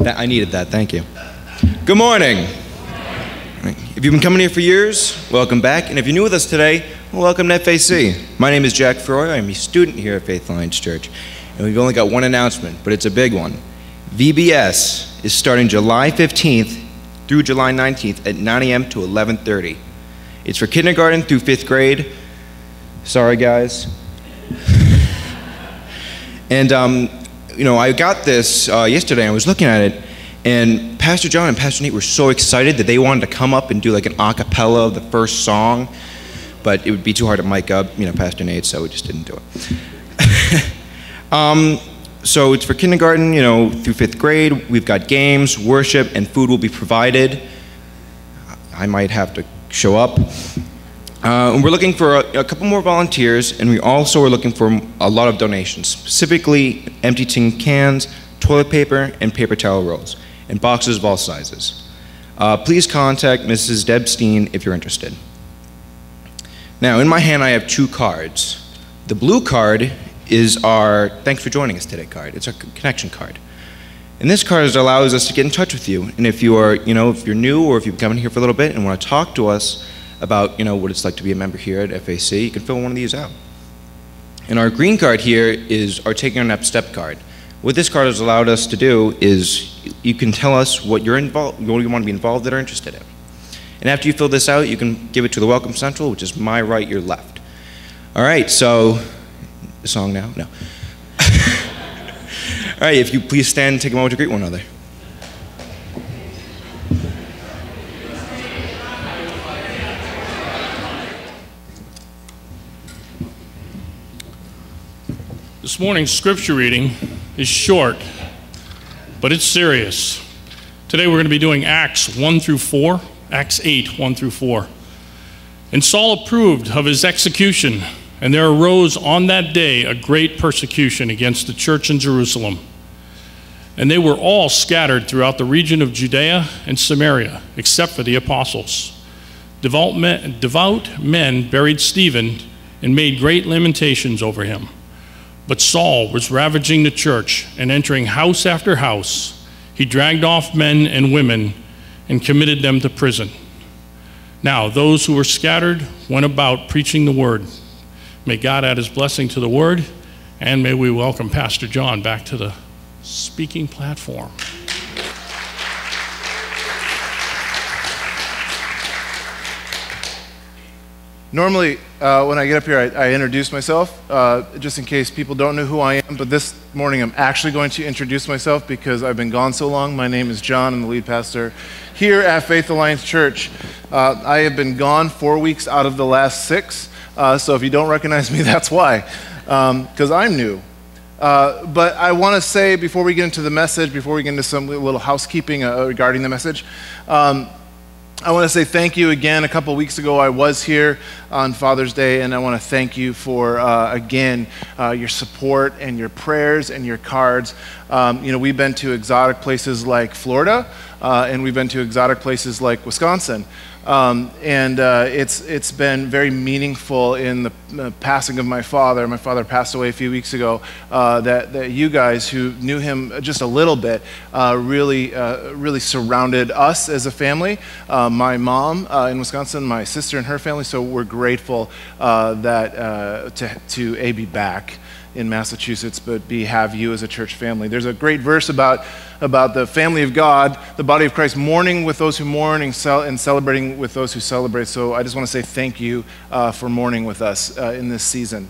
I needed that, thank you. Good morning. If you've been coming here for years, welcome back. And if you're new with us today, welcome to FAC. My name is Jack Froy. I'm a student here at Faith Alliance Church. And we've only got one announcement, but it's a big one. VBS is starting July 15th through July 19th at 9 a.m. to 11:30. It's for kindergarten through fifth grade. Sorry, guys. and um, you know, I got this uh, yesterday. I was looking at it, and Pastor John and Pastor Nate were so excited that they wanted to come up and do like an a cappella of the first song, but it would be too hard to mic up, you know, Pastor Nate, so we just didn't do it. um, so it's for kindergarten, you know, through fifth grade. We've got games, worship, and food will be provided. I might have to show up. Uh, and we're looking for a, a, couple more volunteers, and we also are looking for a lot of donations, specifically empty tin cans, toilet paper, and paper towel rolls, and boxes of all sizes. Uh, please contact Mrs. Deb Steen if you're interested. Now, in my hand, I have two cards. The blue card is our thanks for joining us today card. It's our connection card. And this card allows us to get in touch with you. And if you are, you know, if you're new or if you've come in here for a little bit and want to talk to us about, you know, what it's like to be a member here at FAC, you can fill one of these out. And our green card here is our Taking Our Next Step card. What this card has allowed us to do is you can tell us what you're involved, what you want to be involved in or interested in. And after you fill this out, you can give it to the Welcome Central, which is my right, your left. All right, so the song now? No. All right, if you please stand and take a moment to greet one another. This morning's scripture reading is short, but it's serious. Today we're going to be doing Acts 1 through 4, Acts 8, 1 through 4. And Saul approved of his execution, and there arose on that day a great persecution against the church in Jerusalem. And they were all scattered throughout the region of Judea and Samaria, except for the apostles. Devout men, devout men buried Stephen and made great lamentations over him. But Saul was ravaging the church and entering house after house. He dragged off men and women and committed them to prison. Now, those who were scattered went about preaching the word. May God add his blessing to the word, and may we welcome Pastor John back to the speaking platform. Normally, uh, when I get up here, I, I introduce myself, uh, just in case people don't know who I am. But this morning, I'm actually going to introduce myself because I've been gone so long. My name is John. I'm the lead pastor here at Faith Alliance Church. Uh, I have been gone four weeks out of the last six. Uh, so if you don't recognize me, that's why, because um, I'm new. Uh, but I want to say before we get into the message, before we get into some little housekeeping uh, regarding the message, um, I want to say thank you again. A couple weeks ago, I was here on Father's Day, and I want to thank you for, uh, again, uh, your support and your prayers and your cards. Um, you know, we've been to exotic places like Florida, uh, and we've been to exotic places like Wisconsin. Um, and uh, it's, it's been very meaningful in the, passing of my father. My father passed away a few weeks ago. Uh, that, that you guys who knew him just a little bit uh, really, uh, really surrounded us as a family. Uh, my mom in Wisconsin, my sister and her family. So we're grateful that to, to A, be back in Massachusetts, but B, have you as a church family. There's a great verse about, about the family of God, the body of Christ, mourning with those who mourn and, cel- and celebrating with those who celebrate. So I just want to say thank you uh, for mourning with us uh, in this season.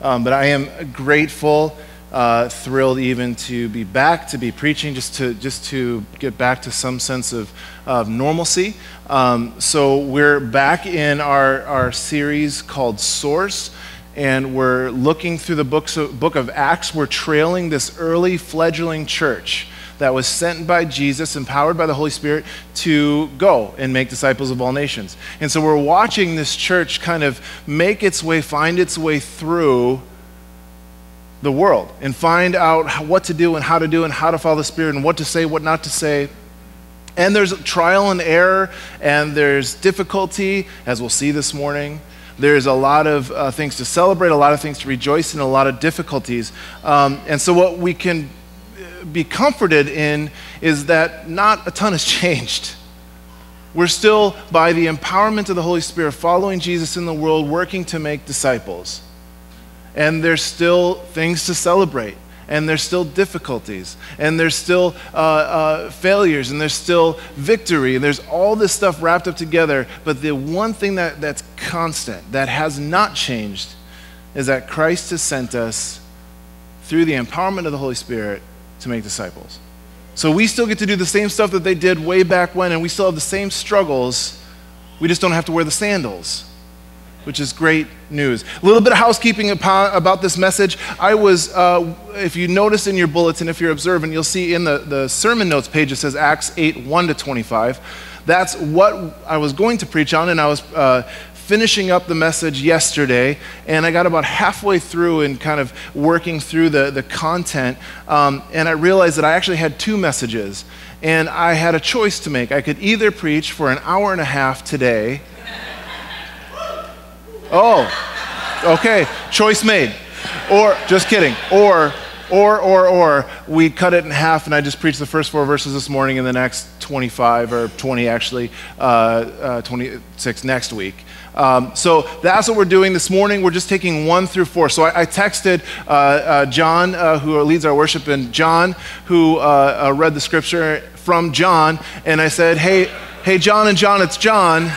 Um, but I am grateful, uh, thrilled even to be back, to be preaching, just to, just to get back to some sense of, of normalcy. Um, so we're back in our, our series called Source and we're looking through the books of, book of Acts. We're trailing this early fledgling church that was sent by Jesus, empowered by the Holy Spirit, to go and make disciples of all nations. And so we're watching this church kind of make its way, find its way through the world and find out what to do and how to do and how to follow the Spirit and what to say, what not to say. And there's trial and error, and there's difficulty, as we'll see this morning. There's a lot of uh, things to celebrate, a lot of things to rejoice in, a lot of difficulties. Um, and so, what we can uh, be comforted in is that not a ton has changed. We're still, by the empowerment of the Holy Spirit, following Jesus in the world, working to make disciples. And there's still things to celebrate and there's still difficulties, and there's still uh, uh, failures, and there's still victory, and there's all this stuff wrapped up together. But the one thing that, that's constant, that has not changed, is that Christ has sent us through the empowerment of the Holy Spirit to make disciples. So we still get to do the same stuff that they did way back when, and we still have the same struggles. We just don't have to wear the sandals which is great news. A little bit of housekeeping about this message. I was, uh, if you notice in your bulletin, if you're observant, you'll see in the, the sermon notes page it says Acts 8 1 to 25. That's what I was going to preach on, and I was uh, finishing up the message yesterday, and I got about halfway through and kind of working through the, the content, um, and I realized that I actually had two messages. And I had a choice to make. I could either preach for an hour and a half today Oh, okay. Choice made. Or, just kidding. Or, or, or, or, we cut it in half and I just preached the first four verses this morning and the next 25 or 20 actually, uh, uh, 26 next week. Um, so that's what we're doing this morning. We're just taking one through four. So I, I texted uh, uh John, uh, who leads our worship, and John, who uh, read the scripture from John, and I said, hey, hey, John and John, it's John.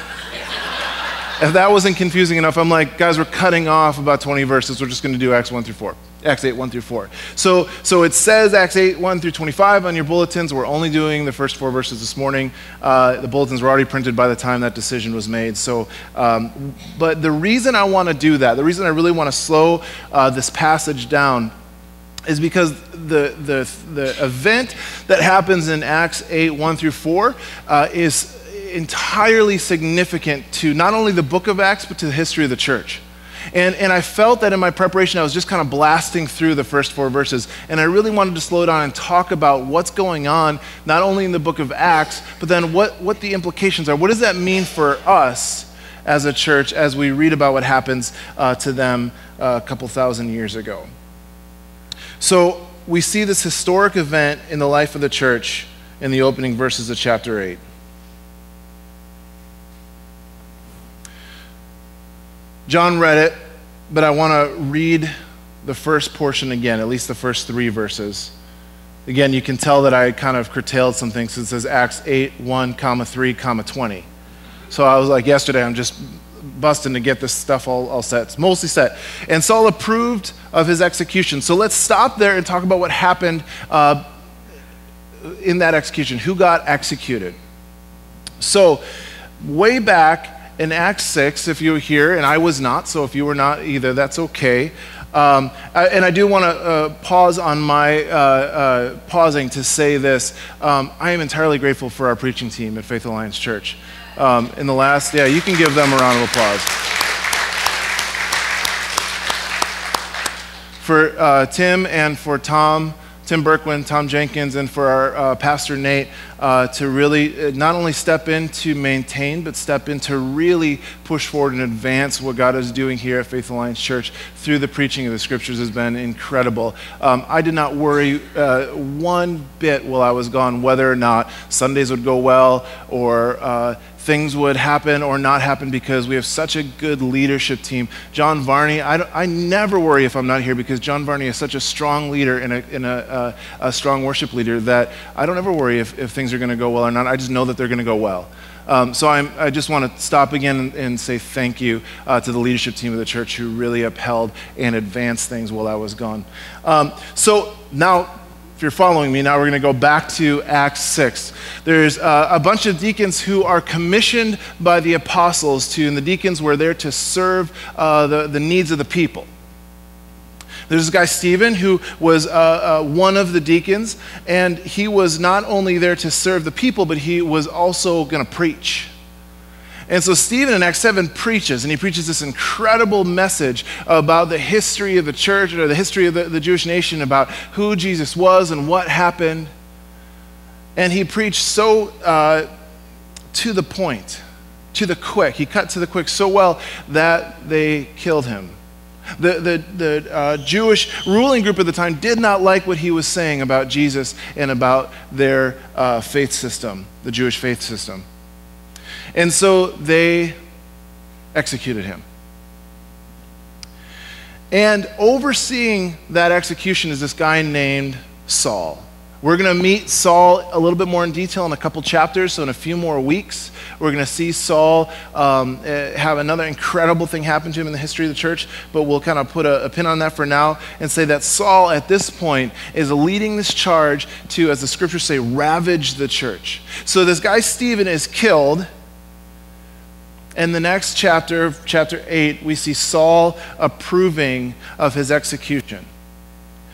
If that wasn't confusing enough, I'm like, guys, we're cutting off about 20 verses. We're just going to do Acts 1 through 4. Acts 8, 1 through 4. So, so it says Acts 8, 1 through 25 on your bulletins. We're only doing the first four verses this morning. Uh, the bulletins were already printed by the time that decision was made. So, um, but the reason I want to do that, the reason I really want to slow uh, this passage down is because the, the, the event that happens in Acts 8, 1 through 4 uh, is entirely significant to not only the book of Acts, but to the history of the church. And, and I felt that in my preparation, I was just kind of blasting through the first four verses. And I really wanted to slow down and talk about what's going on, not only in the book of Acts, but then what, what the implications are. What does that mean for us as a church as we read about what happens uh, to them uh, a couple thousand years ago? So we see this historic event in the life of the church in the opening verses of chapter 8. John read it, but I want to read the first portion again, at least the first three verses. Again, you can tell that I kind of curtailed some things. It says Acts 8, 1, comma 3, comma 20. So I was like, yesterday, I'm just busting to get this stuff all, all set. It's mostly set. And Saul approved of his execution. So let's stop there and talk about what happened uh, in that execution. Who got executed? So, way back in Acts 6, if you were here, and I was not, so if you were not either, that's okay. Um, and I do want to uh, pause on my uh, uh, pausing to say this. Um, I am entirely grateful for our preaching team at Faith Alliance Church. Um, in the last, yeah, you can give them a round of applause. For uh, Tim and for Tom. Tim Berkwin, Tom Jenkins, and for our uh, Pastor Nate uh, to really uh, not only step in to maintain, but step in to really push forward and advance what God is doing here at Faith Alliance Church through the preaching of the scriptures has been incredible. Um, I did not worry uh, one bit while I was gone whether or not Sundays would go well or uh, things would happen or not happen because we have such a good leadership team. John Varney, I, I never worry if I'm not here because John Varney is such a strong leader and a, and a, a, a strong worship leader that I don't ever worry if, if things are going to go well or not. I just know that they're going to go well. Um, so I'm, i just want to stop again and, and say thank you uh, to the leadership team of the church who really upheld and advanced things while I was gone. Um, so now if you're following me, now we're going to go back to Acts 6. There's uh, a bunch of deacons who are commissioned by the apostles to, and the deacons were there to serve uh, the, the needs of the people. There's this guy, Stephen, who was uh, uh, one of the deacons, and he was not only there to serve the people, but he was also going to preach. And so Stephen in Acts 7 preaches, and he preaches this incredible message about the history of the church or the history of the, the Jewish nation, about who Jesus was and what happened. And he preached so uh, to the point, to the quick. He cut to the quick so well that they killed him. The, the, the uh, Jewish ruling group at the time did not like what he was saying about Jesus and about their uh, faith system, the Jewish faith system. And so they executed him. And overseeing that execution is this guy named Saul. We're going to meet Saul a little bit more in detail in a couple chapters, so in a few more weeks. We're going to see Saul um, eh, have another incredible thing happen to him in the history of the church, but we'll kind of put a, a pin on that for now and say that Saul, at this point, is leading this charge to, as the scriptures say, ravage the church. So this guy, Stephen, is killed. In the next chapter, chapter 8, we see Saul approving of his execution.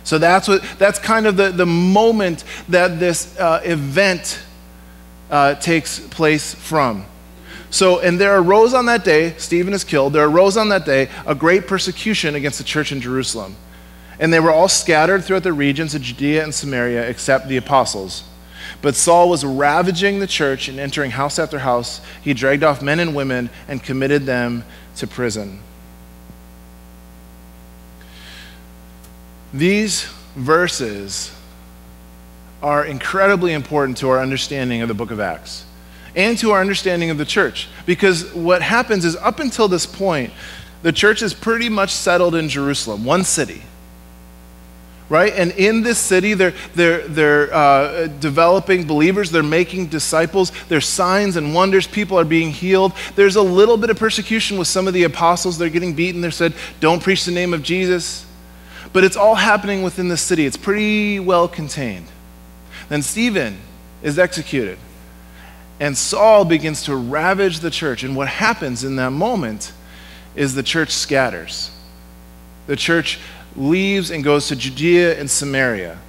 So that's, what, that's kind of the, the moment that this uh, event uh, takes place from. So, and there arose on that day, Stephen is killed, there arose on that day a great persecution against the church in Jerusalem. And they were all scattered throughout the regions of Judea and Samaria except the apostles. But Saul was ravaging the church and entering house after house. He dragged off men and women and committed them to prison. These verses are incredibly important to our understanding of the book of Acts and to our understanding of the church. Because what happens is, up until this point, the church is pretty much settled in Jerusalem, one city. Right? And in this city, they're, they're, they're uh, developing believers, they're making disciples, there's signs and wonders, people are being healed. There's a little bit of persecution with some of the apostles, they're getting beaten. They're said, Don't preach the name of Jesus but it's all happening within the city. It's pretty well contained. Then Stephen is executed, and Saul begins to ravage the church. And what happens in that moment is the church scatters. The church leaves and goes to Judea and Samaria.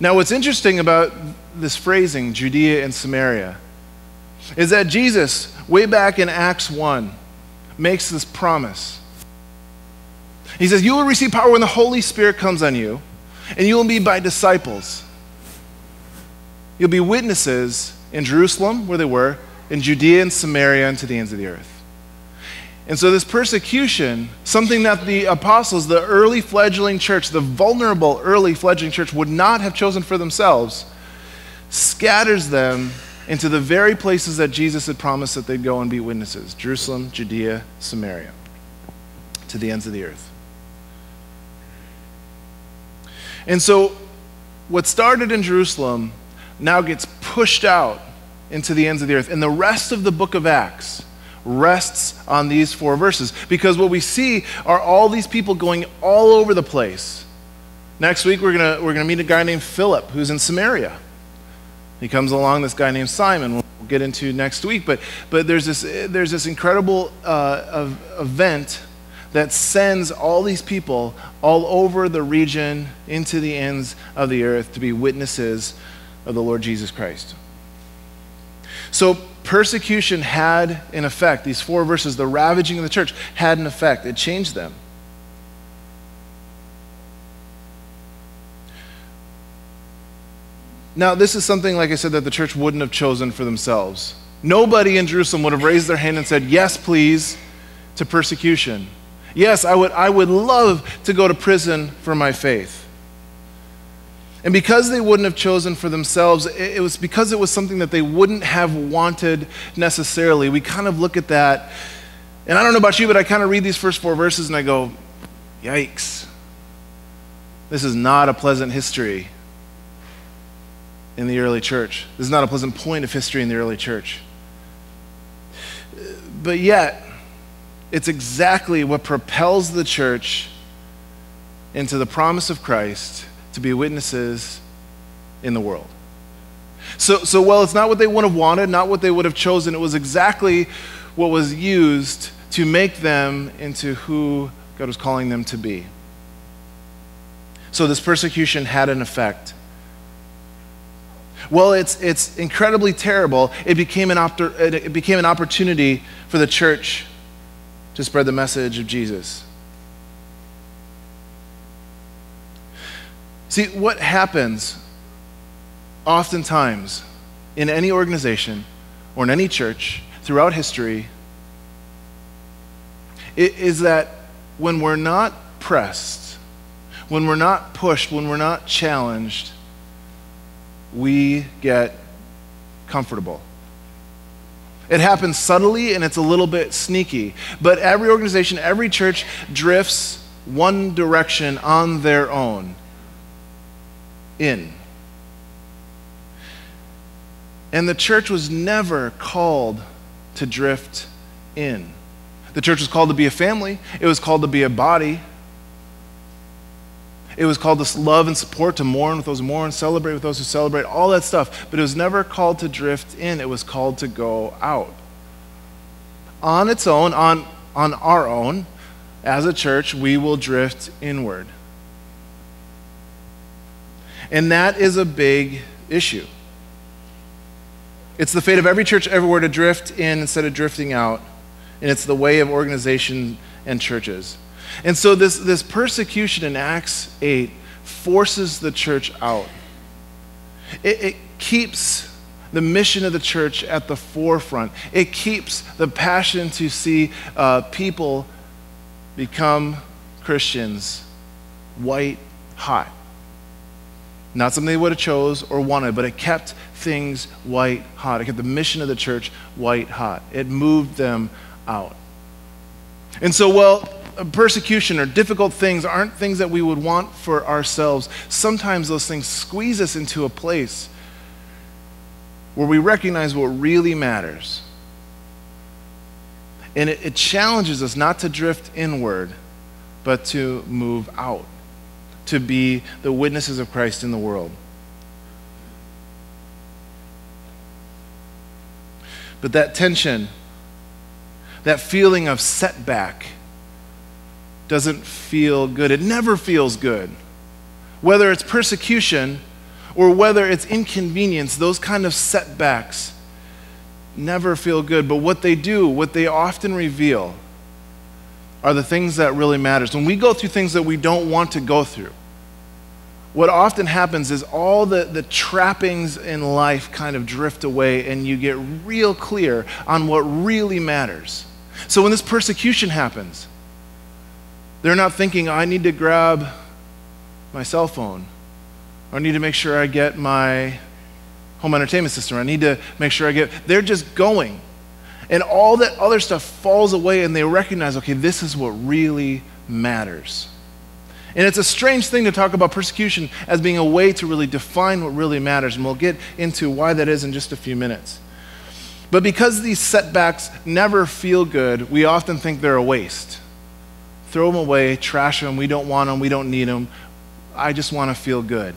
Now, what's interesting about this phrasing, Judea and Samaria, is that Jesus, way back in Acts 1, makes this promise he says, You will receive power when the Holy Spirit comes on you, and you will be my disciples. You'll be witnesses in Jerusalem, where they were, in Judea and Samaria, and to the ends of the earth. And so, this persecution, something that the apostles, the early fledgling church, the vulnerable early fledgling church, would not have chosen for themselves, scatters them into the very places that Jesus had promised that they'd go and be witnesses Jerusalem, Judea, Samaria, to the ends of the earth. And so, what started in Jerusalem now gets pushed out into the ends of the earth. And the rest of the book of Acts rests on these four verses because what we see are all these people going all over the place. Next week, we're going we're going to meet a guy named Philip who's in Samaria. He comes along, this guy named Simon, we'll get into next week. But, but there's, this, there's this incredible uh, event that sends all these people all over the region into the ends of the earth to be witnesses of the Lord Jesus Christ. So, persecution had an effect. These four verses, the ravaging of the church, had an effect. It changed them. Now, this is something, like I said, that the church wouldn't have chosen for themselves. Nobody in Jerusalem would have raised their hand and said, Yes, please, to persecution. Yes, I would, I would love to go to prison for my faith. And because they wouldn't have chosen for themselves, it, was because it was something that they wouldn't have wanted necessarily. We kind of look at that, and I don't know about you, but I kind of read these first four verses and I go, yikes. This is not a pleasant history in the early church. This is not a pleasant point of history in the early church. But yet, it's exactly what propels the church into the promise of Christ to be witnesses in the world. So, so well, it's not what they would have wanted, not what they would have chosen. It was exactly what was used to make them into who God was calling them to be. So this persecution had an effect. Well, it's, it's incredibly terrible. It became, an op- it became an opportunity for the church to spread the message of Jesus. See, what happens oftentimes in any organization or in any church throughout history is that when we're not pressed, when we're not pushed, when we're not challenged, we get comfortable. It happens subtly and it's a little bit sneaky. But every organization, every church drifts one direction on their own in. And the church was never called to drift in. The church was called to be a family, it was called to be a body. It was called to love and support, to mourn with those who mourn, celebrate with those who celebrate, all that stuff. But it was never called to drift in, it was called to go out. On its own, on, on our own, as a church, we will drift inward. And that is a big issue. It's the fate of every church everywhere to drift in instead of drifting out. And it's the way of organization and churches. And so this, this persecution in Acts 8 forces the church out. It, it keeps the mission of the church at the forefront. It keeps the passion to see uh, people become Christians white hot. Not something they would have chose or wanted, but it kept things white hot. It kept the mission of the church white hot. It moved them out. And so, well, persecution or difficult things aren't things that we would want for ourselves. Sometimes those things squeeze us into a place where we recognize what really matters. And it, it challenges us not to drift inward, but to move out, to be the witnesses of Christ in the world. But that tension, that feeling of setback, doesn't feel good. It never feels good. Whether it's persecution or whether it's inconvenience, those kind of setbacks never feel good. But what they do, what they often reveal, are the things that really matters. When we go through things that we don't want to go through, what often happens is all the, the trappings in life kind of drift away and you get real clear on what really matters. So when this persecution happens, they're not thinking, I need to grab my cell phone, or I need to make sure I get my home entertainment system, I need to make sure I get. They're just going. And all that other stuff falls away, and they recognize, okay, this is what really matters. And it's a strange thing to talk about persecution as being a way to really define what really matters. And we'll get into why that is in just a few minutes. But because these setbacks never feel good, we often think they're a waste throw them away, trash them. We don't want them. We don't need them. I just want to feel good.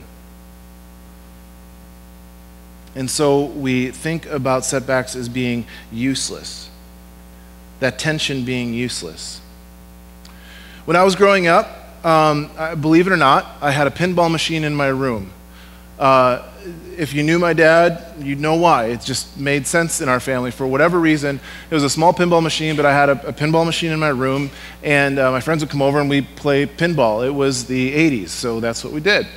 And so we think about setbacks as being useless, that tension being useless. When I was growing up, um, believe it or not, I had a pinball machine in my room. Uh, if you knew my dad, you'd know why. It just made sense in our family for whatever reason. It was a small pinball machine, but I had a, a pinball machine in my room, and uh, my friends would come over and we'd play pinball. It was the 80s, so that's what we did.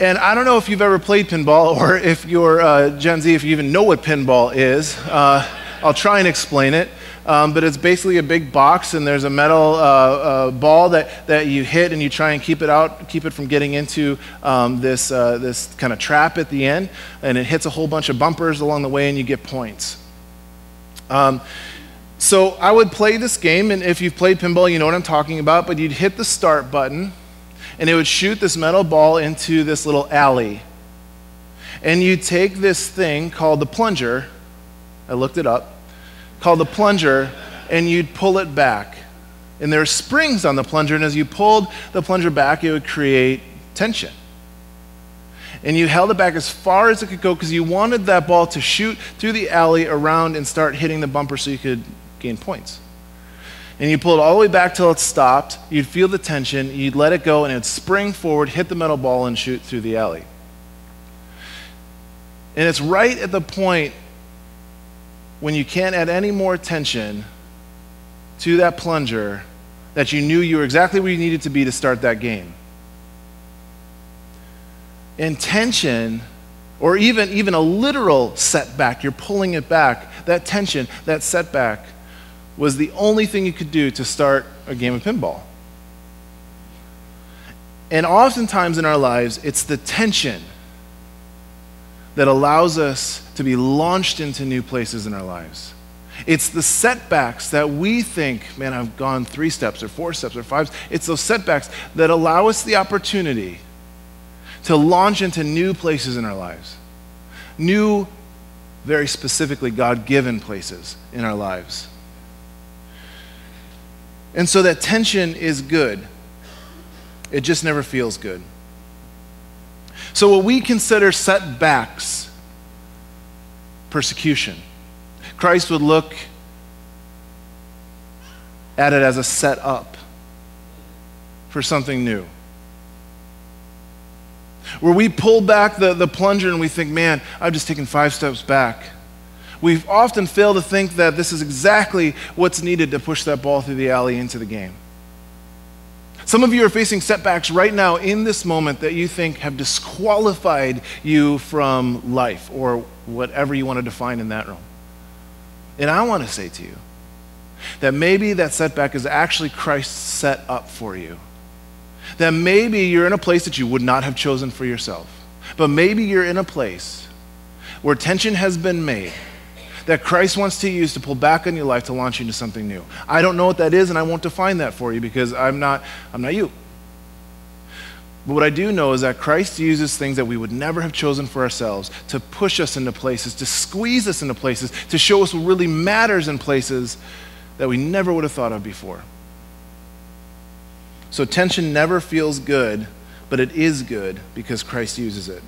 And I don't know if you've ever played pinball or if you're uh, Gen Z, if you even know what pinball is. Uh, I'll try and explain it um, but it's basically a big box, and there's a metal uh, uh, ball that, that you hit, and you try and keep it out, keep it from getting into um, this, uh, this kind of trap at the end, and it hits a whole bunch of bumpers along the way, and you get points. Um, so I would play this game, and if you've played pinball, you know what I'm talking about, but you'd hit the start button, and it would shoot this metal ball into this little alley. And you'd take this thing called the plunger, I looked it up, called the plunger, and you'd pull it back. And there are springs on the plunger, and as you pulled the plunger back, it would create tension. And you held it back as far as it could go because you wanted that ball to shoot through the alley around and start hitting the bumper so you could gain points. And you pull it all the way back till it stopped. You'd feel the tension, you'd let it go, and it'd spring forward, hit the metal ball, and shoot through the alley. And it's right at the point when you can't add any more tension to that plunger that you knew you were exactly where you needed to be to start that game. Intention, or even, even a literal setback, you're pulling it back, that tension, that setback, was the only thing you could do to start a game of pinball. And oftentimes in our lives, it's the tension that allows us to be launched into new places in our lives. It's the setbacks that we think, man, I've gone three steps or four steps or five. It's those setbacks that allow us the opportunity to launch into new places in our lives. New, very specifically God given places in our lives. And so that tension is good. It just never feels good. So, what we consider setbacks, persecution, Christ would look at it as a set up for something new. Where we pull back the, the plunger and we think, man, I've just taken five steps back. We often fail to think that this is exactly what's needed to push that ball through the alley into the game. Some of you are facing setbacks right now in this moment that you think have disqualified you from life or whatever you want to define in that realm. And I want to say to you that maybe that setback is actually Christ set up for you. That maybe you're in a place that you would not have chosen for yourself. But maybe you're in a place where tension has been made that Christ wants to use to pull back on your life to launch you into something new. I don't know what that is, and I won't define that for you because I'm not, I'm not you. But what I do know is that Christ uses things that we would never have chosen for ourselves to push us into places, to squeeze us into places, to show us what really matters in places that we never would have thought of before. So tension never feels good, but it is good because Christ uses it.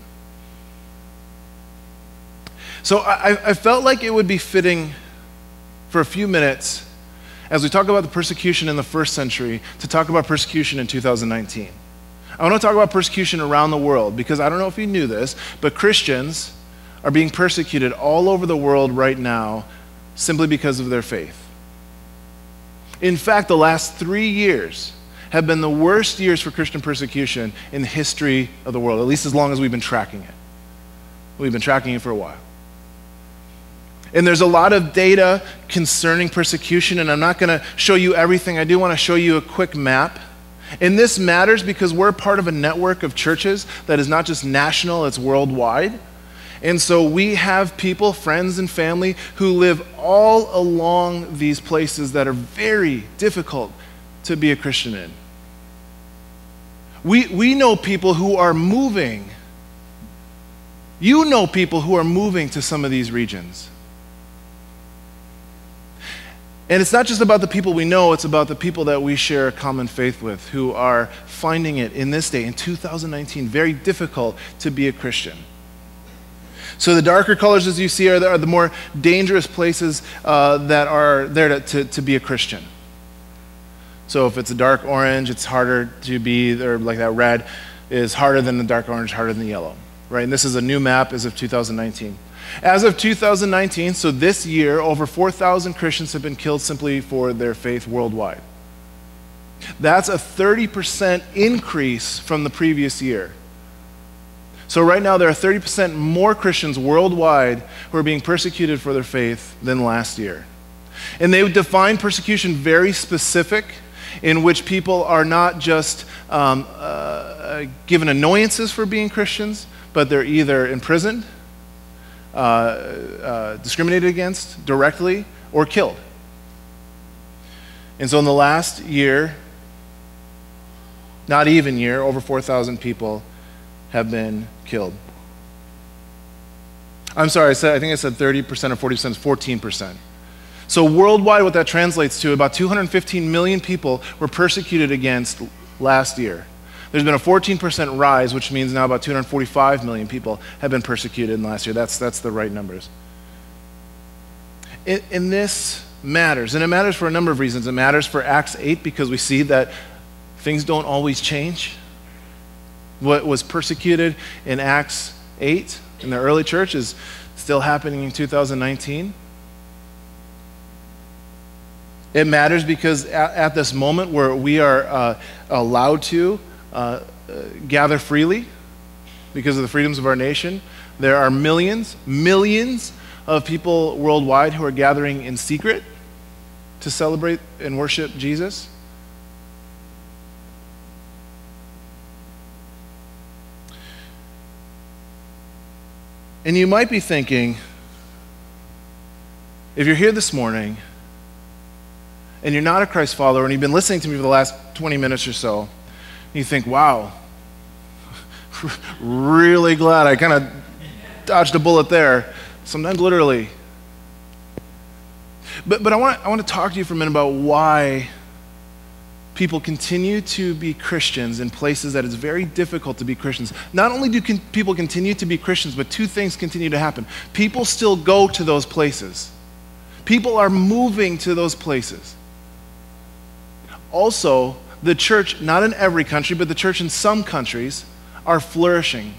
So I, I felt like it would be fitting for a few minutes as we talk about the persecution in the first century to talk about persecution in 2019. I want to talk about persecution around the world because I don't know if you knew this, but Christians are being persecuted all over the world right now simply because of their faith. In fact, the last three years have been the worst years for Christian persecution in the history of the world, at least as long as we've been tracking it. We've been tracking it for a while. And there's a lot of data concerning persecution, and I'm not going to show you everything. I do want to show you a quick map and this matters because we're part of a network of churches that is not just national, it's worldwide. And so we have people, friends and family, who live all along these places that are very difficult to be a Christian in. We, we know people who are moving. You know people who are moving to some of these regions. And it's not just about the people we know, it's about the people that we share a common faith with who are finding it in this day, in 2019, very difficult to be a Christian. So the darker colors, as you see, are the, are the more dangerous places uh, that are there to, to, to, be a Christian. So if it's a dark orange, it's harder to be, or like that red is harder than the dark orange, harder than the yellow, right? And this is a new map as of 2019. As of 2019, so this year, over 4,000 Christians have been killed simply for their faith worldwide. That's a 30% increase from the previous year. So, right now, there are 30% more Christians worldwide who are being persecuted for their faith than last year. And they define persecution very specific, in which people are not just um, uh, given annoyances for being Christians, but they're either imprisoned uh, uh, discriminated against directly or killed. And so in the last year, not even year, over 4,000 people have been killed. I'm sorry, I, said, I think I said 30% or 40% is 14%. So, worldwide, what that translates to, about 215 million people were persecuted against last year. There's been a 14% rise, which means now about 245 million people have been persecuted in the last year. That's, that's the right numbers. And this matters, and it matters for a number of reasons. It matters for Acts 8 because we see that things don't always change. What was persecuted in Acts 8 in the early church is still happening in 2019. It matters because at, at this moment where we are uh, allowed to uh, uh, gather freely because of the freedoms of our nation. There are millions, millions of people worldwide who are gathering in secret to celebrate and worship Jesus. And you might be thinking, if you're here this morning and you're not a Christ follower and you've been listening to me for the last 20 minutes or so, you think, wow, really glad I kind of dodged a bullet there. Sometimes literally. But, but I want I want to talk to you for a minute about why people continue to be Christians in places that it's very difficult to be Christians. Not only do con- people continue to be Christians, but two things continue to happen. People still go to those places, people are moving to those places. Also, the church, not in every country, but the church in some countries, are flourishing.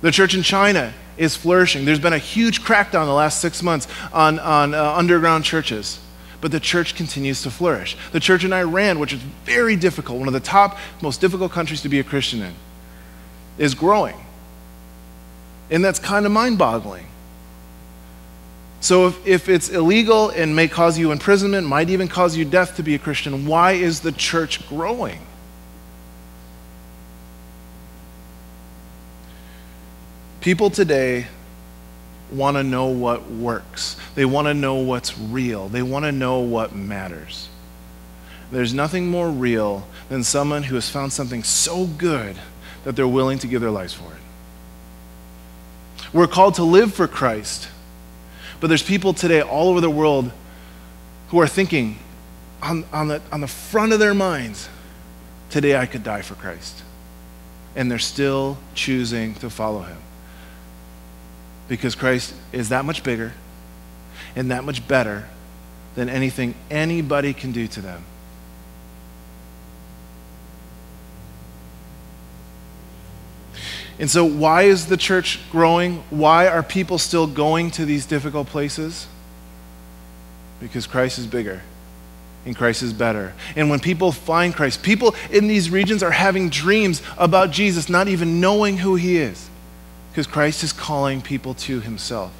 The church in China is flourishing. There's been a huge crackdown the last six months on, on uh, underground churches, but the church continues to flourish. The church in Iran, which is very difficult, one of the top, most difficult countries to be a Christian in, is growing. And that's kind of mind boggling. So, if, if it's illegal and may cause you imprisonment, might even cause you death to be a Christian, why is the church growing? People today want to know what works. They want to know what's real. They want to know what matters. There's nothing more real than someone who has found something so good that they're willing to give their lives for it. We're called to live for Christ, but there's people today all over the world who are thinking on, on, the, on the front of their minds, today I could die for Christ. And they're still choosing to follow him because Christ is that much bigger and that much better than anything anybody can do to them. And so, why is the church growing? Why are people still going to these difficult places? Because Christ is bigger and Christ is better. And when people find Christ, people in these regions are having dreams about Jesus, not even knowing who he is because Christ is calling people to himself.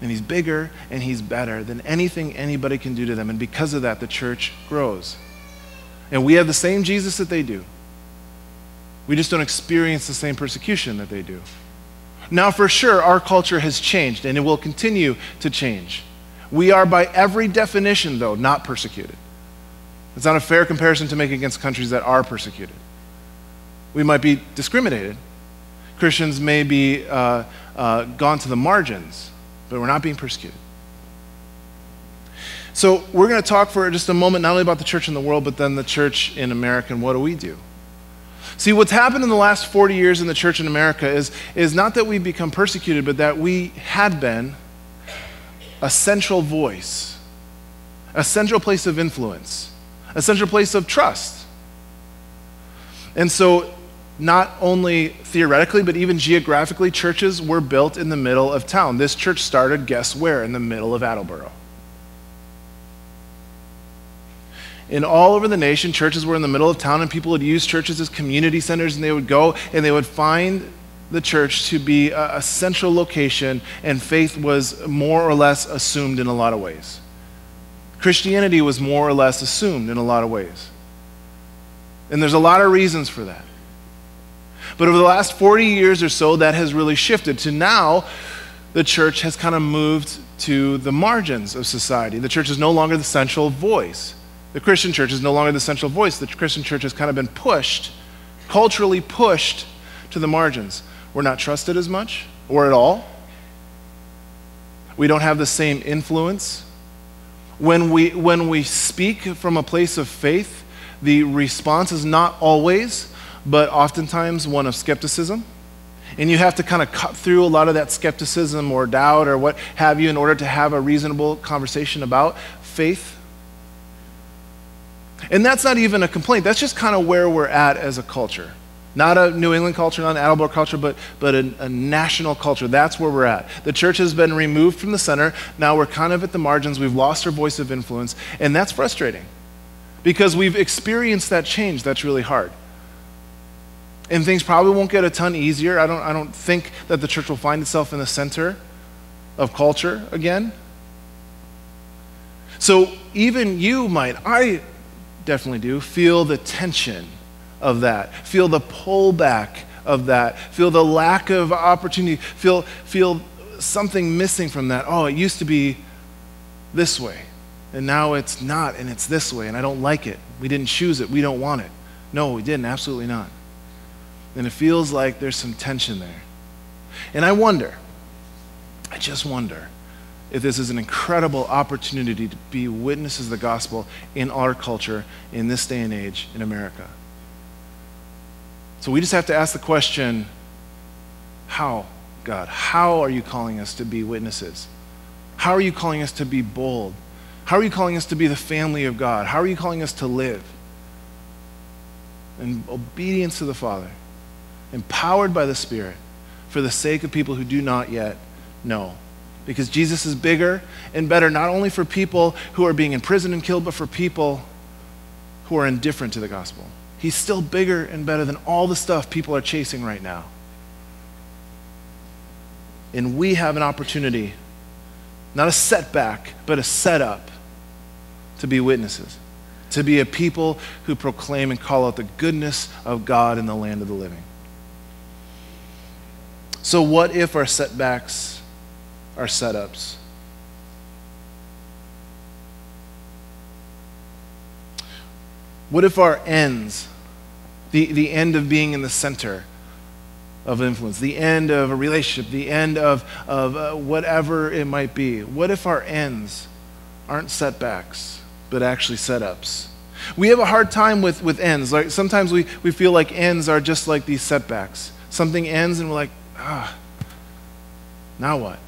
And he's bigger and he's better than anything anybody can do to them. And because of that, the church grows. And we have the same Jesus that they do. We just don't experience the same persecution that they do. Now, for sure, our culture has changed and it will continue to change. We are, by every definition, though, not persecuted. It's not a fair comparison to make against countries that are persecuted. We might be discriminated, Christians may be uh, uh, gone to the margins, but we're not being persecuted. So, we're going to talk for just a moment not only about the church in the world, but then the church in America and what do we do? See, what's happened in the last 40 years in the church in America is, is not that we've become persecuted, but that we had been a central voice, a central place of influence, a central place of trust. And so not only theoretically, but even geographically, churches were built in the middle of town. This church started, guess where? In the middle of Attleboro. In all over the nation, churches were in the middle of town, and people would use churches as community centers, and they would go and they would find the church to be a, a central location, and faith was more or less assumed in a lot of ways. Christianity was more or less assumed in a lot of ways. And there's a lot of reasons for that. But over the last 40 years or so, that has really shifted to now the church has kind of moved to the margins of society. The church is no longer the central voice. The Christian church is no longer the central voice. The Christian church has kind of been pushed, culturally pushed to the margins. We're not trusted as much or at all. We don't have the same influence. When we, when we speak from a place of faith, the response is not always but oftentimes one of skepticism. And you have to kind of cut through a lot of that skepticism or doubt or what have you in order to have a reasonable conversation about faith. And that's not even a complaint. That's just kind of where we're at as a culture. Not a New England culture, not an Attleboro culture, but, but a, a national culture. That's where we're at. The church has been removed from the center. Now we're kind of at the margins. We've lost our voice of influence. And that's frustrating because we've experienced that change that's really hard and things probably won't get a ton easier. I don't, I don't think that the church will find itself in the center of culture again. So even you might, I definitely do, feel the tension of that, feel the pullback of that, feel the lack of opportunity, feel, feel something missing from that. Oh, it used to be this way, and now it's not, and it's this way, and I don't like it. We didn't choose it, we don't want it. No, we didn't, absolutely not. And it feels like there's some tension there. And I wonder, I just wonder, this is an incredible opportunity to be witnesses of the gospel in our culture in this day and age in America. So we just have to ask the question how, God? How are you calling us to be witnesses? How are you calling us to be bold? How are you calling us to be the family of God? How are you calling us to live? In obedience to the Father, empowered by the Spirit, for the sake of people who do not yet know because Jesus is bigger and better not only for people who are being imprisoned and killed, but for people who are indifferent to the gospel. He's still bigger and better than all the stuff people are chasing right now. And we have an opportunity, not a setback, but a setup to be witnesses, to be a people who proclaim and call out the goodness of God in the land of the living. So, what if our setbacks our setups. What if our ends, the, the end of being in the center of influence, the end of a relationship, the end of, of uh, whatever it might be, what if our ends aren't setbacks, but actually setups? We have a hard time with, with ends. Like sometimes we, we feel like ends are just like these setbacks. Something ends and we're like, ah, now what?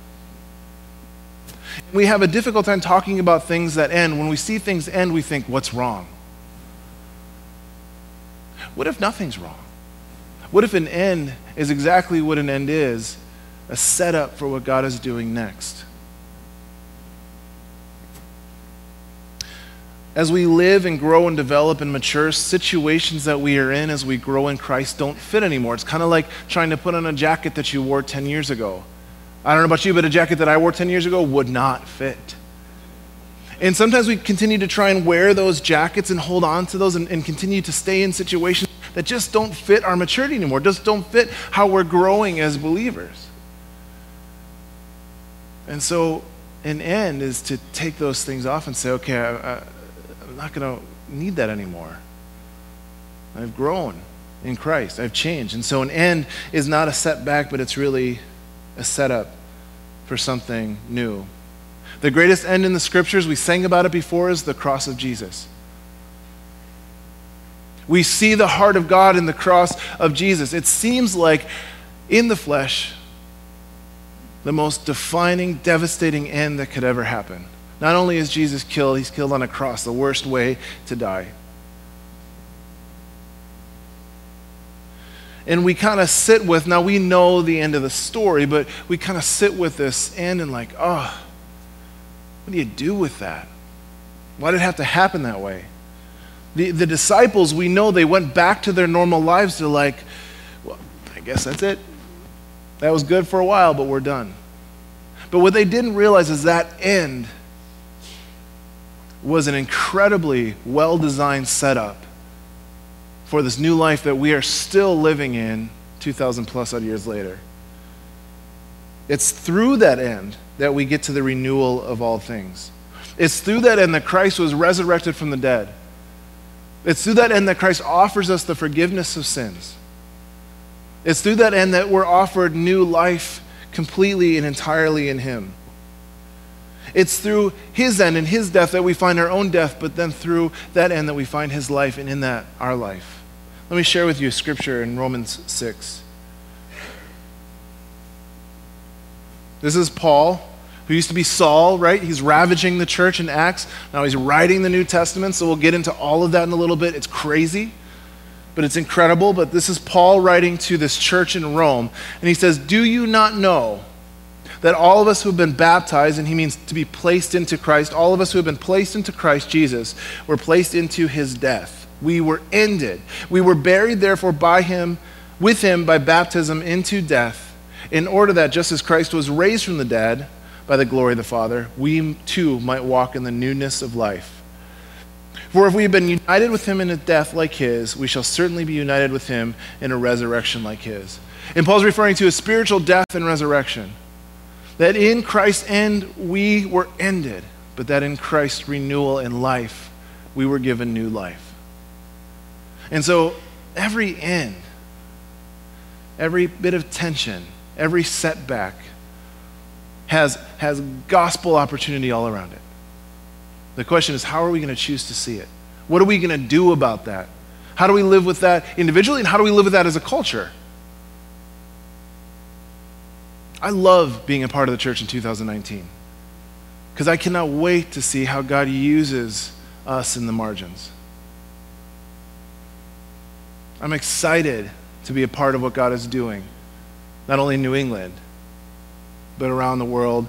We have a difficult time talking about things that end. When we see things end, we think, what's wrong? What if nothing's wrong? What if an end is exactly what an end is a setup for what God is doing next? As we live and grow and develop and mature, situations that we are in as we grow in Christ don't fit anymore. It's kind of like trying to put on a jacket that you wore 10 years ago. I don't know about you, but a jacket that I wore 10 years ago would not fit. And sometimes we continue to try and wear those jackets and hold on to those and, and, continue to stay in situations that just don't fit our maturity anymore, just don't fit how we're growing as believers. And so, an end is to take those things off and say, okay, I, I'm not going to need that anymore. I've grown in Christ, I've changed. And so, an end is not a setback, but it's really a setup for something new. The greatest end in the scriptures, we sang about it before, is the cross of Jesus. We see the heart of God in the cross of Jesus. It seems like in the flesh, the most defining, devastating end that could ever happen. Not only is Jesus killed, he's killed on a cross, the worst way to die. And we kind of sit with now we know the end of the story but we kind of sit with this end and like oh what do you do with that? Why did it have to happen that way? The, the disciples we know they went back to their normal lives. They're like well i guess that's it. That was good for a while but we're done. But what they didn't realize is that end was an incredibly well designed setup for this new life that we are still living in 2,000 plus odd years later. It's through that end that we get to the renewal of all things. It's through that end that Christ was resurrected from the dead. It's through that end that Christ offers us the forgiveness of sins. It's through that end that we're offered new life completely and entirely in Him. It's through His end and His death that we find our own death, but then through that end that we find His life, and in that, our life. Let me share with you a scripture in Romans 6. This is Paul, who used to be Saul, right? He's ravaging the church in Acts. Now he's writing the New Testament, so we'll get into all of that in a little bit. It's crazy, but it's incredible. But this is Paul writing to this church in Rome, and he says, Do you not know? That all of us who have been baptized, and he means to be placed into Christ, all of us who have been placed into Christ Jesus, were placed into his death. We were ended. We were buried, therefore, by him, with him by baptism into death, in order that just as Christ was raised from the dead by the glory of the Father, we too might walk in the newness of life. For if we have been united with him in a death like his, we shall certainly be united with him in a resurrection like his. And Paul's referring to a spiritual death and resurrection. That in Christ's end we were ended, but that in Christ's renewal and life we were given new life. And so every end, every bit of tension, every setback has, has gospel opportunity all around it. The question is, how are we going to choose to see it? What are we going to do about that? How do we live with that individually, and how do we live with that as a culture? I love being a part of the church in 2019 because I cannot wait to see how God uses us in the margins. I'm excited to be a part of what God is doing, not only in New England, but around the world,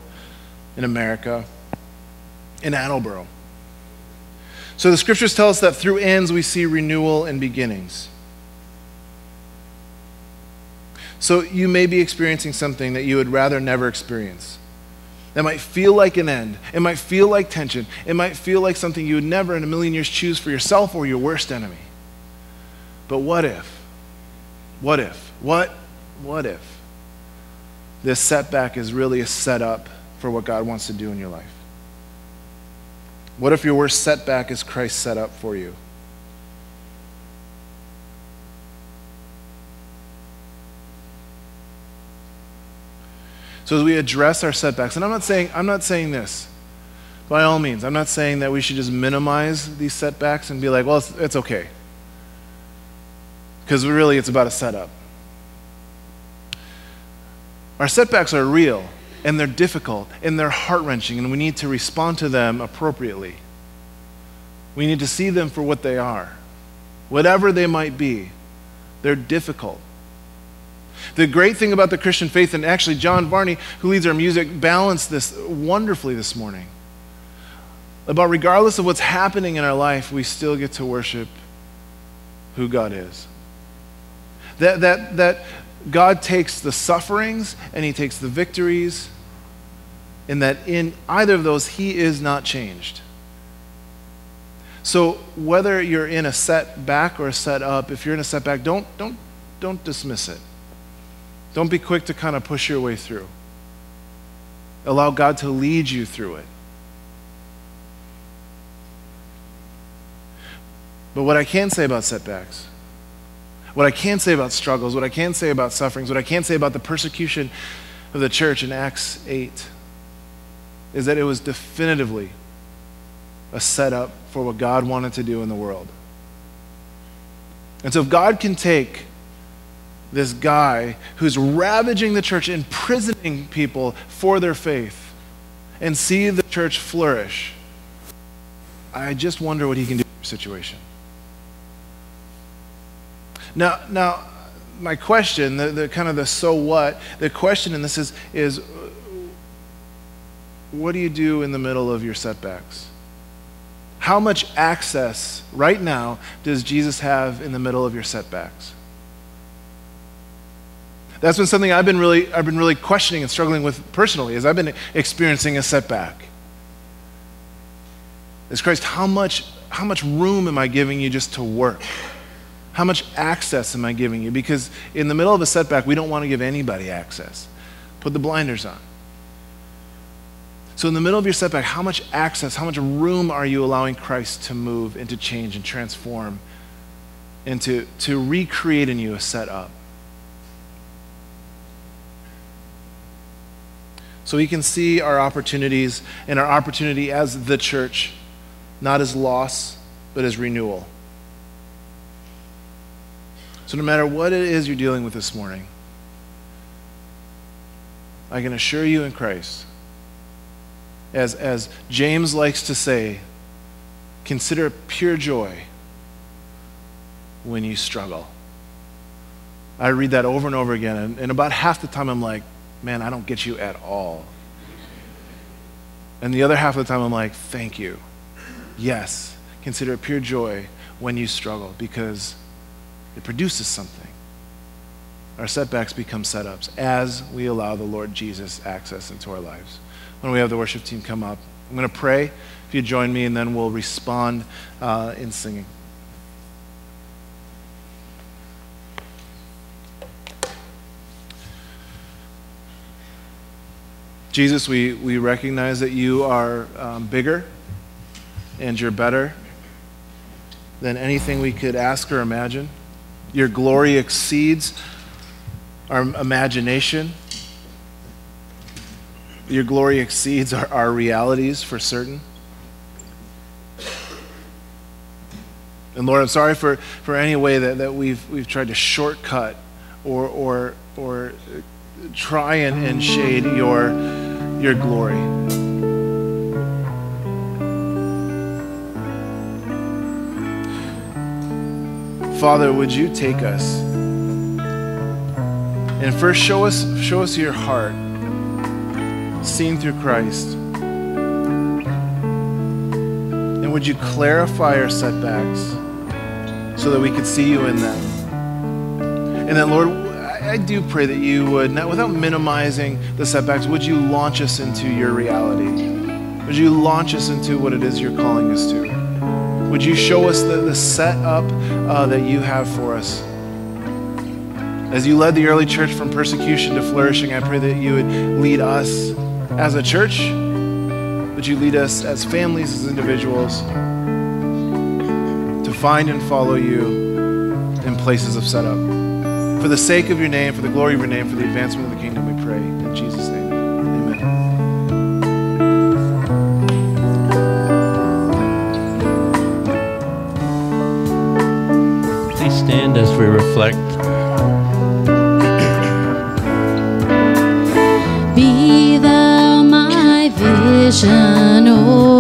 in America, in Attleboro. So the scriptures tell us that through ends we see renewal and beginnings. So you may be experiencing something that you would rather never experience. That might feel like an end. It might feel like tension. It might feel like something you would never in a million years choose for yourself or your worst enemy. But what if? What if? What? What if? This setback is really a setup for what God wants to do in your life. What if your worst setback is Christ set up for you? So as we address our setbacks, and I'm not saying I'm not saying this by all means. I'm not saying that we should just minimize these setbacks and be like, well, it's, it's okay. Because really, it's about a setup. Our setbacks are real and they're difficult and they're heart wrenching, and we need to respond to them appropriately. We need to see them for what they are, whatever they might be. They're difficult. The great thing about the Christian faith, and actually, John Varney, who leads our music, balanced this wonderfully this morning. About regardless of what's happening in our life, we still get to worship who God is. That, that, that God takes the sufferings and He takes the victories and that in either of those, he is not changed. So whether you're in a setback or a set up, if you're in a setback, don't, don't, don't dismiss it. Don't be quick to kind of push your way through. Allow God to lead you through it. But what I can say about setbacks, what I can say about struggles, what I can say about sufferings, what I can say about the persecution of the church in Acts 8 is that it was definitively a setup for what God wanted to do in the world. And so, if God can take this guy who's ravaging the church, imprisoning people for their faith, and see the church flourish, I just wonder what he can do in your situation. Now, now, my question, the, the kind of the so what, the question in this is, is what do you do in the middle of your setbacks? How much access right now does Jesus have in the middle of your setbacks? That's been something I've been really, I've been really questioning and struggling with personally as I've been experiencing a setback. Is Christ, how much, how much room am I giving you just to work? How much access am I giving you? Because in the middle of a setback, we don't want to give anybody access. Put the blinders on. So, in the middle of your setback, how much access, how much room are you allowing Christ to move and to change and transform and to, to recreate in you a setup? So we can see our opportunities and our opportunity as the church, not as loss, but as renewal. So, no matter what it is you're dealing with this morning, I can assure you in Christ as, as James likes to say, consider pure joy when you struggle. I read that over and over again, and, and about half the time I'm like, man, I don't get you at all. And the other half of the time I'm like, thank you. Yes, consider it pure joy when you struggle because it produces something. Our setbacks become setups as we allow the Lord Jesus access into our lives when we have the worship team come up. I'm going to pray, if you join me, and then we'll respond uh, in singing. Jesus, we, we recognize that you are um, bigger and you're better than anything we could ask or imagine. Your glory exceeds our imagination. Your glory exceeds our, our realities for certain. And Lord, I'm sorry for, for any way that, that we've, we've tried to shortcut or, or, or try and, and shade your, your glory. Father, would you take us and first show us, show us your heart seen through Christ? And would you clarify our setbacks so that we could see you in them? And then, Lord, I do pray that you would, not, without minimizing the setbacks, would you launch us into your reality? Would you launch us into what it is you're calling us to? Would you show us the, the setup uh, that you have for us? As you led the early church from persecution to flourishing, I pray that you would lead us as a church. Would you lead us as families, as individuals, to find and follow you in places of setup? For the sake of your name, for the glory of your name, for the advancement of the kingdom, we pray. In Jesus' name, amen. Please stand as we reflect. Be thou my vision, O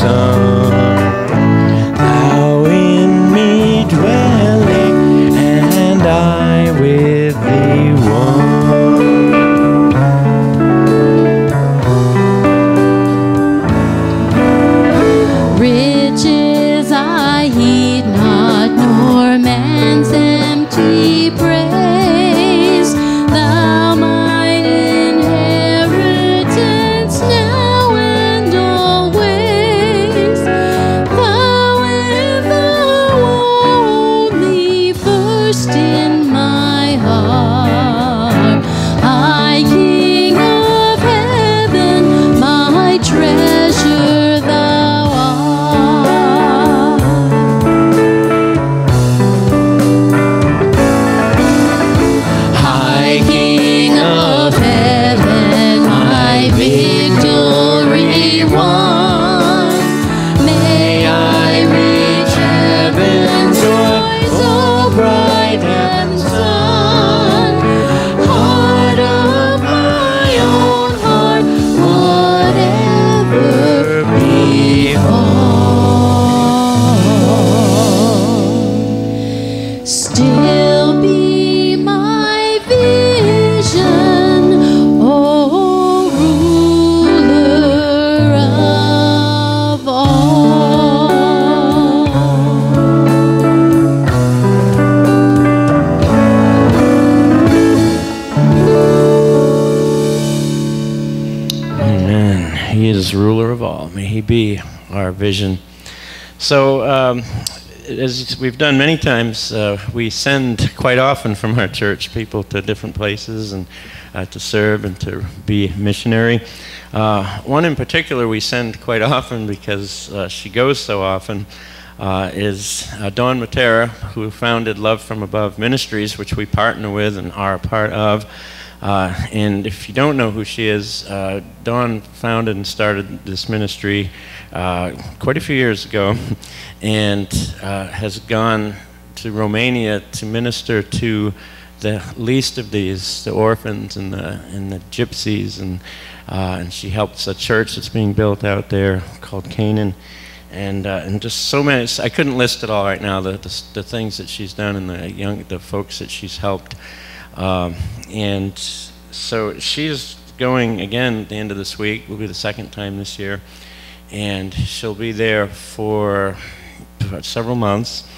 true be our vision. So, um, as we've done many times, uh, we send quite often from our church people to different places and uh, to serve and to be missionary. Uh, one in particular we send quite often because uh, she goes so often. uh, is uh, Dawn Matera, who founded Love from Above Ministries, which we partner with and are a part of. Uh, and if you don't know who she is, uh, Dawn founded and started this ministry uh, quite a few years ago and uh, has gone to Romania to minister to the least of these, the orphans and the, and the gypsies. And, uh, and she helps a church that's being built out there called Canaan and uh, and just so many. I couldn't list it all right now. The, the, the things that she's done and the young the folks that she's helped, um, and so she's going again at the end of this week. Will be the second time this year, and she'll be there for several months.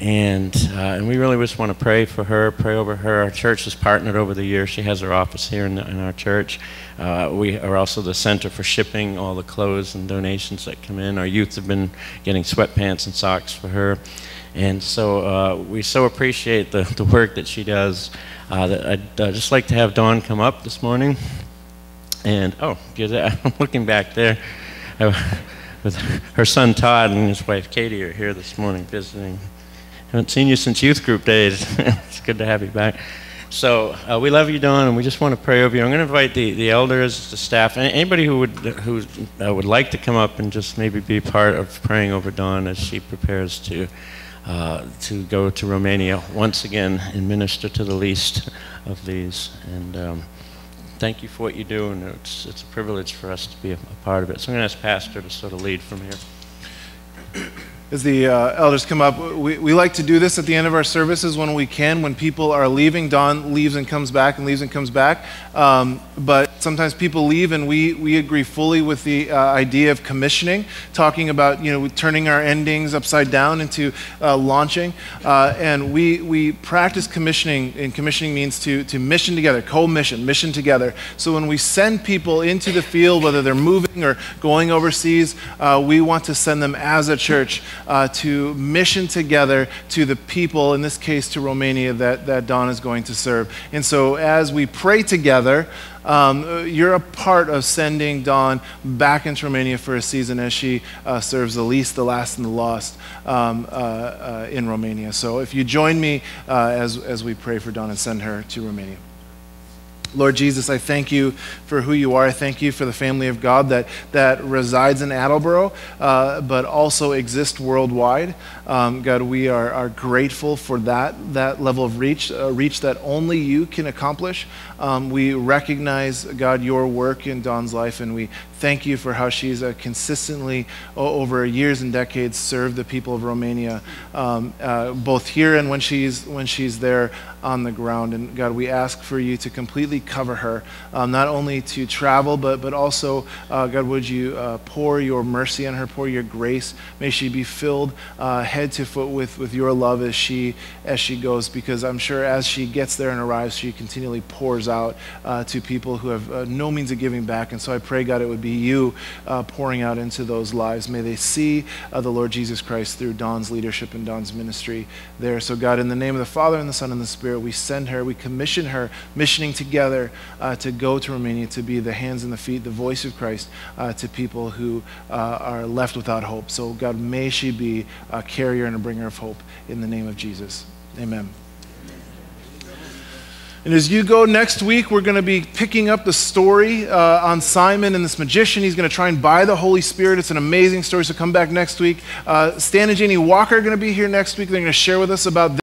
And, uh, and we really just want to pray for her, pray over her. Our church has partnered over the years. She has her office here in, the, in our church. Uh, we are also the center for shipping all the clothes and donations that come in. Our youth have been getting sweatpants and socks for her. And so uh, we so appreciate the, the work that she does. Uh, that I'd uh, just like to have Dawn come up this morning. And, oh, I'm looking back there. with her son Todd and his wife Katie are here this morning visiting. Haven't seen you since youth group days. it's good to have you back. So uh, we love you, Dawn, and we just want to pray over you. I'm going to invite the, the elders, the staff, anybody who would who uh, would like to come up and just maybe be part of praying over Dawn as she prepares to uh, to go to Romania once again and minister to the least of these. And um, thank you for what you do, and it's it's a privilege for us to be a, a part of it. So I'm going to ask Pastor to sort of lead from here as the uh, elders come up, we, we like to do this at the end of our services when we can, when people are leaving. Dawn leaves and comes back and leaves and comes back. Um, but sometimes people leave, and we, we agree fully with the uh, idea of commissioning, talking about you know turning our endings upside down into uh, launching. Uh, and we, we practice commissioning, and commissioning means to, to mission together, co mission, mission together. So when we send people into the field, whether they're moving or going overseas, uh, we want to send them as a church uh, to mission together to the people, in this case to Romania, that, that Dawn is going to serve. And so as we pray together, um, you're a part of sending Dawn back into Romania for a season as she uh, serves the least, the last, and the lost um, uh, uh, in Romania. So if you join me uh, as, as we pray for Dawn and send her to Romania. Lord Jesus, I thank you for who you are. I thank you for the family of God that, that resides in Attleboro, uh, but also exists worldwide. Um, God, we are, are grateful for that, that level of reach, a reach that only you can accomplish. Um, we recognize, God, your work in Dawn's life, and we thank you for how she's uh, consistently, over years and decades, served the people of Romania, um, uh, both here and when she's, when she's there on the ground. And God, we ask for you to completely cover her, um, not only to travel, but, but also, uh, God, would you uh, pour your mercy on her, pour your grace. May she be filled uh, head to foot with, with your love as she, as she goes, because I'm sure as she gets there and arrives, she continually pours out uh, to people who have no means of giving back. And so I pray, God, it would be you uh, pouring out into those lives. May they see the Lord Jesus Christ through Dawn's leadership and Dawn's ministry there. So, God, in the name of the Father and the Son and the Spirit, we send her, we commission her, missioning together uh, to go to Romania to be the hands and the feet, the voice of Christ uh, to people who uh, are left without hope. So, God, may she be a carrier and a bringer of hope in the name of Jesus. Amen. And as you go next week, we're going to be picking up the story uh, on Simon and this magician. He's going to try and buy the Holy Spirit. It's an amazing story, so come back next week. Uh, Stan and Janie Walker are going to be here next week. They're going to share with us about